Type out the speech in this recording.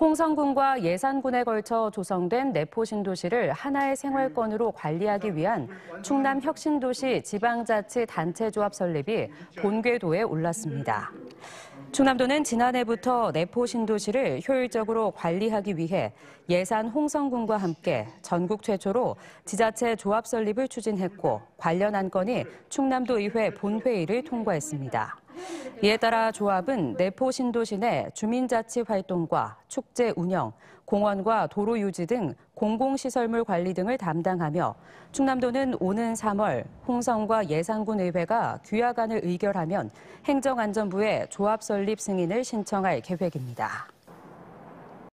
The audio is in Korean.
홍성군과 예산군에 걸쳐 조성된 내포 신도시를 하나의 생활권으로 관리하기 위한 충남 혁신도시 지방자치 단체조합 설립이 본궤도에 올랐습니다. 충남도는 지난해부터 내포 신도시를 효율적으로 관리하기 위해 예산 홍성군과 함께 전국 최초로 지자체 조합 설립을 추진했고 관련 안건이 충남도 의회 본회의를 통과했습니다. 이에 따라 조합은 내포 신도시 내 주민자치 활동과 축제 운영, 공원과 도로 유지 등 공공시설물 관리 등을 담당하며 충남도는 오는 3월 홍성과 예산군 의회가 규약안을 의결하면 행정안전부에 조합 설립 승인을 신청할 계획입니다.